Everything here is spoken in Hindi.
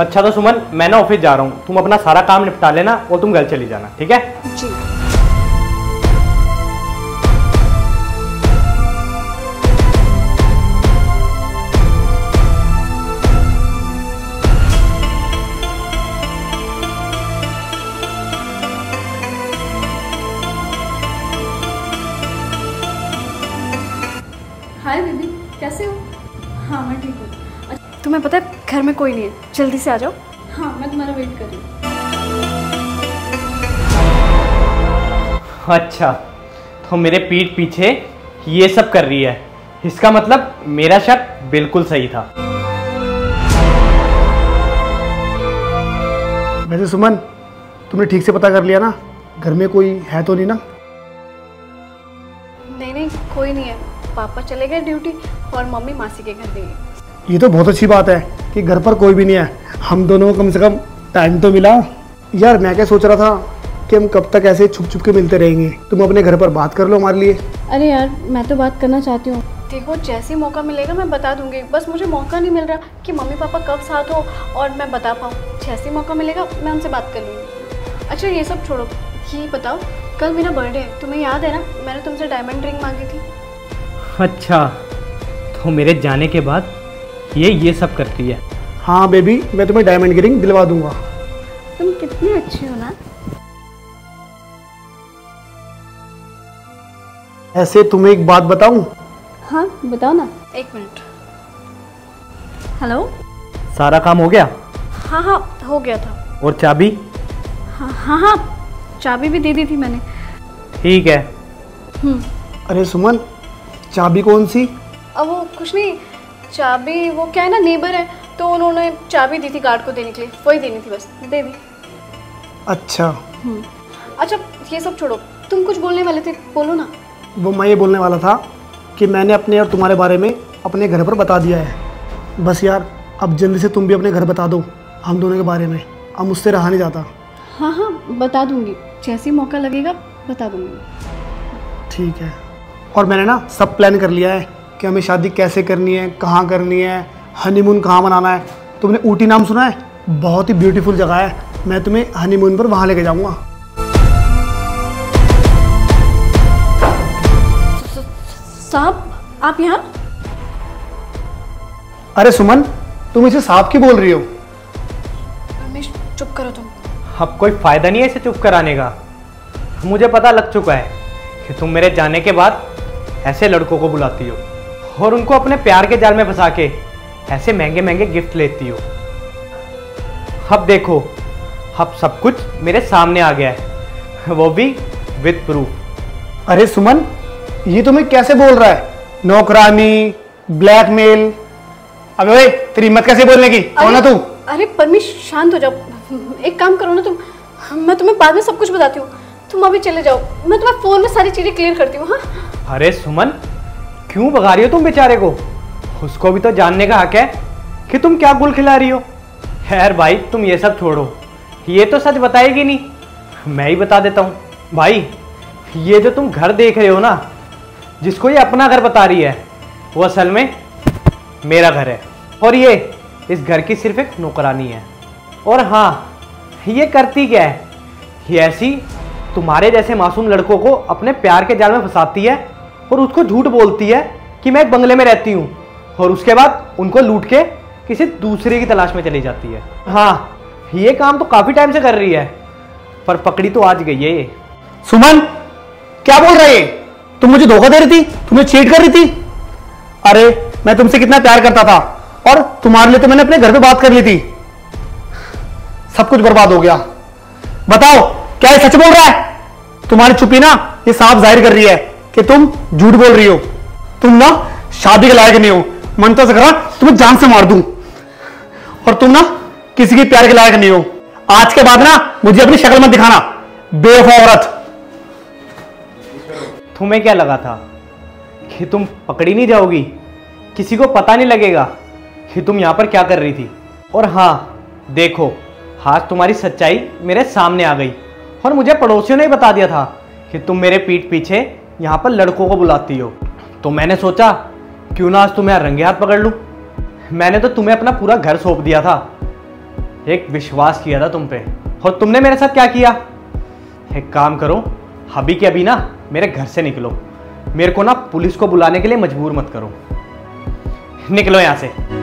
अच्छा तो सुमन मैं ना ऑफ़िस जा रहा हूँ। तुम अपना सारा काम निपटा लेना और तुम घर चली जाना ठीक है? जी। हाय दीदी कैसे हो? हाँ मैं ठीक हूँ। तुम्हें पता है घर में कोई नहीं है। जल्दी से आ जाओ। हाँ मैं तुम्हारा वेट कर रही हूँ। अच्छा तो मेरे पीठ पीछे ये सब कर रही है। इसका मतलब मेरा शक बिल्कुल सही था। वैसे सुमन तुमने ठीक से पता कर लिया ना? घर में कोई है तो नहीं ना? नहीं नहीं कोई नहीं है। पापा चले गए ड्यूटी और मम्मी मासी के घर गई। ये तो बहुत अच्छी बात है कि घर पर कोई भी नहीं है। हम दोनों को कम से कम टाइम तो मिला। यार मैं क्या सोच रहा था कि हम कब तक ऐसे छुप छुप के मिलते रहेंगे? तुम अपने घर पर बात कर लो हमारे लिए। अरे यार मैं तो बात करना चाहती हूँ। देखो जैसे मौका मिलेगा मैं बता दूँगी। बस मुझे मौका नहीं मिल रहा कि मम्मी पापा कब साथ हो और मैं बता पाऊँ। जैसे मौका मिलेगा मैं उनसे बात कर लूँगी। अच्छा ये सब छोड़ो। ये बताओ कल मेरा बर्थडे है तुम्हें याद है ना? मैंने तुमसे डायमंड रिंग मांगी थी। अच्छा तो मेरे जाने के बाद ये ये सब करती है। हाँ बेबी मैं तुम्हें डायमंड की रिंग दिलवा दूँगा। तुम कितनी अच्छी हो ना। ऐसे तुम्हें एक बात बताऊँ? हाँ बताओ ना। एक मिनट। हेलो? सारा काम हो गया? हाँ हाँ हो गया था। और चाबी? हाँ हाँ हाँ चाबी भी दे दी थी मैंने। ठीक है। अरे सुमन चाबी कौन सी? अब वो कुछ नहीं चाबी वो क्या है ना नेबर है तो उन्होंने चाबी दी थी गार्ड को देने के लिए। वही देनी थी बस दे दी। अच्छा। अच्छा ये सब छोड़ो। तुम कुछ बोलने वाले थे बोलो ना। वो मैं ये बोलने वाला था कि मैंने अपने और तुम्हारे बारे में अपने घर पर बता दिया है। बस यार अब जल्दी से तुम भी अपने घर बता दो हम दोनों के बारे में। अब मुझसे रहा नहीं जाता। हाँ हाँ बता दूँगी। जैसे मौका लगेगा बता दूँगी। ठीक है। और मैंने ना सब प्लान कर लिया है। कि हमें शादी कैसे करनी है कहाँ करनी है हनीमून कहाँ मनाना है। तुमने ऊटी नाम सुना है? बहुत ही ब्यूटीफुल जगह है। मैं तुम्हें हनीमून पर वहाँ लेके जाऊँगा। साहब आप यहाँ? अरे सुमन तुम इसे साफ़ की बोल रही हो। रमेश चुप करो तुम। अब कोई फ़ायदा नहीं है इसे चुप कराने का। मुझे पता लग चुका है कि तुम मेरे जाने के बाद ऐसे लड़कों को बुलाती हो। और उनको अपने प्यार के जाल में फंसा के ऐसे महँगे महँगे गिफ्ट लेती हो। अब देखो अब सब कुछ मेरे सामने आ गया है। वो भी विद प्रूफ अरे सुमन ये तुम्हें कैसे बोल रहा है? नौकरानी ब्लैकमेल अबे ओए तेरी हिम्मत कैसे बोलने की? कौन है तू? अरे परमीश शांत हो जाओ। एक काम करो ना तुम मैं तुम्हें बाद में सब कुछ बताती हूँ। तुम अभी चले जाओ। मैं तुम्हें फ़ोन में सारी चीज़ें क्लियर करती हूँ हाँ? अरे सुमन क्यों भगा रही हो तुम बेचारे को? उसको भी तो जानने का हक है कि तुम क्या गुल खिला रही हो। खैर भाई, तुम ये सब छोड़ो। ये तो सच बताएगी नहीं। मैं ही बता देता हूँ। भाई, ये जो तुम घर देख रहे हो ना, जिसको ये अपना घर बता रही है, वो असल में मेरा घर है। और ये इस घर की सिर्फ़ एक नौकरानी है। और हाँ ये करती क्या है? ये ऐसी तुम्हारे जैसे मासूम लड़कों को अपने प्यार के जाल में फंसाती है और उसको झूठ बोलती है कि मैं एक बंगले में रहती हूँ और उसके बाद उनको लूट के किसी दूसरे की तलाश में चली जाती है। हाँ ये काम तो काफ़ी टाइम से कर रही है, पर पकड़ी तो आज गई है ये। सुमन, क्या बोल रहे तुम मुझे धोखा दे रही थी? तुम्हें चीट कर रही थी? अरे, मैं तुमसे कितना प्यार करता था, और तुम्हारे लिए तो मैंने अपने घर पे बात कर ली थी। सब कुछ बर्बाद हो गया। बताओ, क्या ये सच बोल रहा है? तुम्हारी चुप्पी ना ये साफ़ ज़ाहिर कर रही है। कि तुम झूठ बोल रही हो। तुम ना शादी के लायक नहीं हो। मन तो ऐसा करा, तुम्हें जान से मार दूँ। और तुम ना किसी के प्यार के लायक नहीं हो। आज के बाद ना मुझे अपनी शक्ल मत दिखाना। बेवफा तुम्हें क्या लगा था कि तुम पकड़ी नहीं जाओगी? किसी को पता नहीं लगेगा कि तुम यहाँ पर क्या कर रही थी। और हाँ देखो, आज तुम्हारी सच्चाई मेरे सामने आ गई। और मुझे पड़ोसियों ने बता दिया था कि तुम मेरे पीठ पीछे यहाँ पर लड़कों को बुलाती हो। तो मैंने सोचा, क्यों ना आज तुम्हें रंगे हाथ पकड़ लूँ? मैंने तो तुम्हें अपना पूरा घर सौंप दिया था। एक विश्वास किया था तुम पे। और तुमने मेरे साथ क्या किया? एक काम करो अभी के अभी ना मेरे घर से निकलो। मेरे को ना पुलिस को बुलाने के लिए मजबूर मत करो। निकलो यहाँ से।